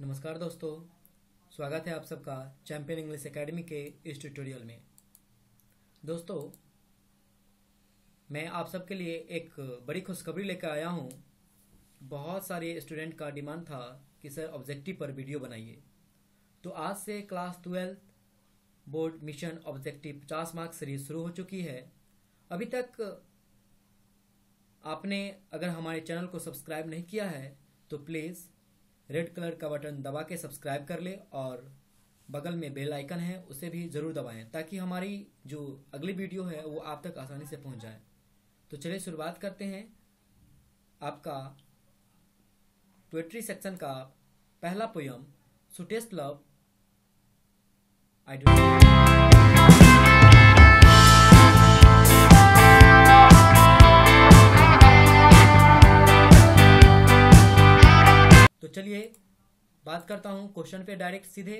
नमस्कार दोस्तों, स्वागत है आप सबका चैंपियन इंग्लिश एकेडमी के इस ट्यूटोरियल में। दोस्तों, मैं आप सबके लिए एक बड़ी खुशखबरी लेकर आया हूँ। बहुत सारे स्टूडेंट का डिमांड था कि सर ऑब्जेक्टिव पर वीडियो बनाइए। तो आज से class twelfth board mission objective पचास मार्क्स सीरीज़ शुरू हो चुकी है। अभी तक आपने अगर हमारे चैनल को सब्सक्राइब नहीं किया है तो प्लीज़ रेड कलर का बटन दबा के सब्सक्राइब कर ले और बगल में बेल आइकन है, उसे भी ज़रूर दबाएँ, ताकि हमारी जो अगली वीडियो है, वो आप तक आसानी से पहुँच जाए। तो चलिए शुरुआत करते हैं। आपका पोएट्री सेक्शन का पहला poem sweetest love I don't चलिए बात करता हूँ क्वेश्चन पे डायरेक्ट सीधे।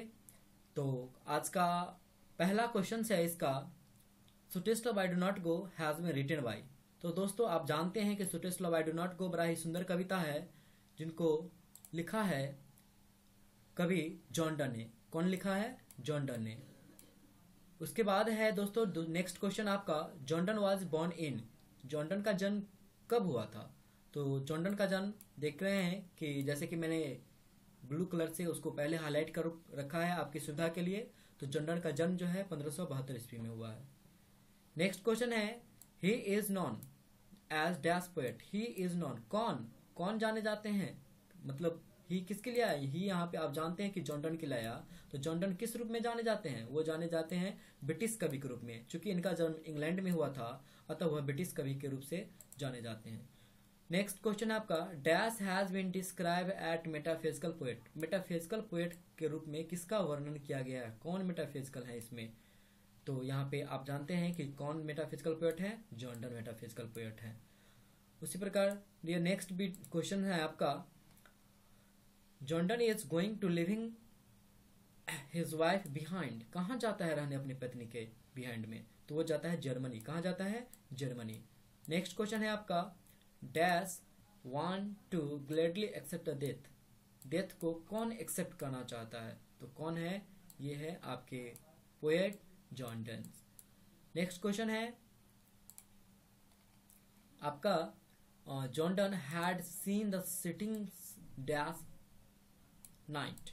तो आज का पहला क्वेश्चन है इसका, sweetest of I do not go has been written by तो दोस्तों, आप जानते हैं कि sweetest of I do not go बड़ा ही सुंदर कविता है, जिनको लिखा है कवि जॉन डन। ने कौन लिखा है? John Donne. ने उसके बाद है दोस्तों नेक्स्ट क्वेश्चन आपका John Donne was born in. John Donne का जन्म कब हुआ था? तो जॉन्डन का जन्म देख रहे हैं कि जैसे कि मैंने ब्लू कलर से उसको पहले हाईलाइट कर रखा है आपकी सुविधा के लिए तो जॉन्डन का जन्म जो है पंद्रह सौ बहत्तर ईस्वी में हुआ है। नेक्स्ट क्वेश्चन है he is known as dash poet he is known कौन? कौन जाने जाते हैं? मतलब ही किसके लिए आया? ही यहाँ पे आप जानते हैं कि जॉन्डन के लिए आया। तो जॉन्डन किस रूप में जाने जाते हैं? वो जाने जाते हैं ब्रिटिश कवि के रूप में, चूँकि इनका जन्म इंग्लैंड में हुआ था, अतः वह ब्रिटिश कवि के रूप से जाने जाते हैं। नेक्स्ट क्वेश्चन आपका dash has been describe at metaphysical poet metaphysical poet के रूप में किसका वर्णन किया गया है? कौन मेटाफिजिकल है इसमें? तो यहाँ पे आप जानते हैं कि कौन मेटाफिजिकल पोएट है? जॉन्डन मेटाफिजिकल पोएट है। उसी प्रकार, ये नेक्स्ट भी क्वेश्चन है आपका। John Donne is going to living his wife behind कहाँ जाता है रहने अपनी पत्नी के बिहाइंड में? तो वो जाता है जर्मनी कहाँ जाता है? जर्मनी नेक्स्ट क्वेश्चन है आपका। Dash one, to gladly accept death death को कौन एक्सेप्ट करना चाहता है? तो कौन है? ये है आपके पोएट जॉन्डन नेक्स्ट क्वेश्चन है। आपका John Donne had seen the sitting dash night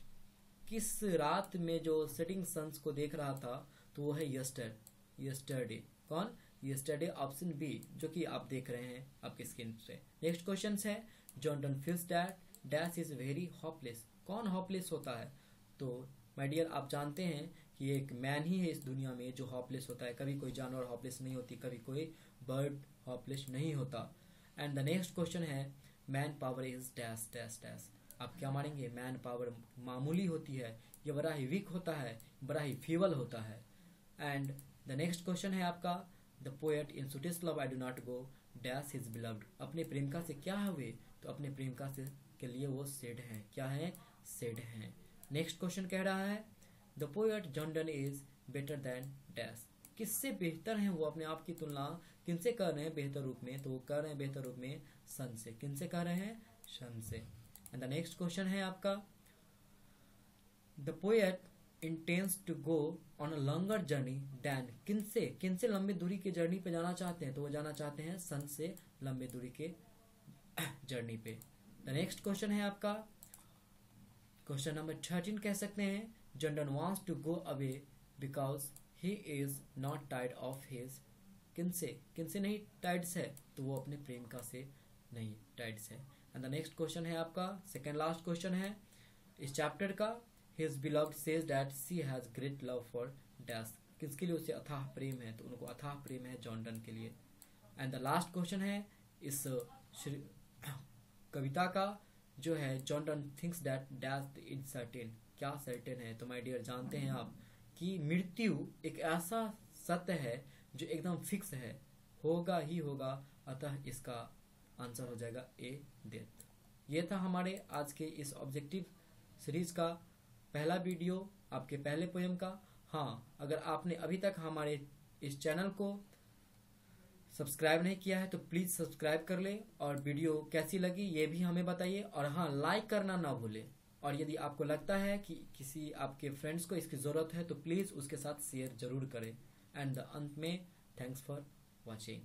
किस रात में जो सेटिंग सन्स को देख रहा था तो वो है यस्टर यस्टरडे कौन? यस्टरडे ऑप्शन बी जो कि आप देख रहे हैं आपके स्क्रीन से। नेक्स्ट क्वेश्चन है John Donne feels that dash is very hopeless कौन हॉपलेस होता है? तो माय आप जानते हैं कि एक मैन ही है इस दुनिया में जो हॉपलेस होता है। कभी कोई जानवर हॉपलेस नहीं होती, कभी कोई बर्ड हॉपलेस नहीं होता। एंड द नेक्स्ट क्वेश्चन है man power is dash dash dash आप क्या मानेंगे? मैन पावर मामूली होती है, ये बड़ा ही वीक होता है, बड़ा ही फीवल होता है। एंड द नेक्स्ट क्वेश्चन है आपका the poet in sweetest love I do not go dash is beloved अपने प्रेमिका से क्या हुए? तो अपने प्रेमिका से के लिए वो सेड है। क्या है? सेड है। नेक्स्ट क्वेश्चन कह रहा है the poet John Donne is better than dash किससे बेहतर है वो अपने आप की तुलना? किनसे कर रहे हैं बेहतर रूप में? तो वो कर रहे हैं बेहतर रूप में सन से। किनसे कर रहे हैं? सन से। एंड द नेक्स्ट क्वेश्चन है आपका the poet intends to go on a longer journey than किन से? किन से लंबी दूरी की जर्नी पे जाना चाहते हैं? तो वो जाना चाहते हैं सन से लंबी दूरी के जर्नी पे। द नेक्स्ट क्वेश्चन है आपका। क्वेश्चन नंबर थर्टीन कह सकते हैं। John Donne wants to go away because he is not Tide of his किन से? किन से नहीं टाइड्स है? तो वो अपने प्रेमिका से नहीं टाइड्स है। एंड द नेक्स्ट क्वेश्चन है आपका। सेकेंड लास्ट क्वेश्चन है। इस चैप्टर का his beloved says that she has great love for dash किसके लिए उसे अथाह प्रेम है? तो उनको अथाह प्रेम है जॉन्डन के लिए। एंड द लास्ट क्वेश्चन है, इस कविता का जो है John Donne thinks that dash is certain क्या सर्टेन है? तो माय डियर जानते हैं आप कि मृत्यु एक ऐसा सत्य है जो एकदम फिक्स है। होगा ही होगा, अतः इसका आंसर हो जाएगा ए डेथ ये था हमारे आज के इस ऑब्जेक्टिव सीरीज़ का पहला वीडियो आपके पहले पोएम का। हाँ अगर आपने अभी तक हमारे इस चैनल को सब्सक्राइब नहीं किया है तो प्लीज़ सब्सक्राइब कर ले और वीडियो कैसी लगी ये भी हमें बताइए। और हाँ लाइक करना ना भूलें। और यदि आपको लगता है कि किसी आपके फ्रेंड्स को इसकी ज़रूरत है तो प्लीज़ उसके साथ शेयर ज़रूर करें। एंड द अंत में, थैंक्स फॉर वॉचिंग।